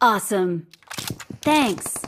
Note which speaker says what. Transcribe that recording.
Speaker 1: Awesome. Thanks.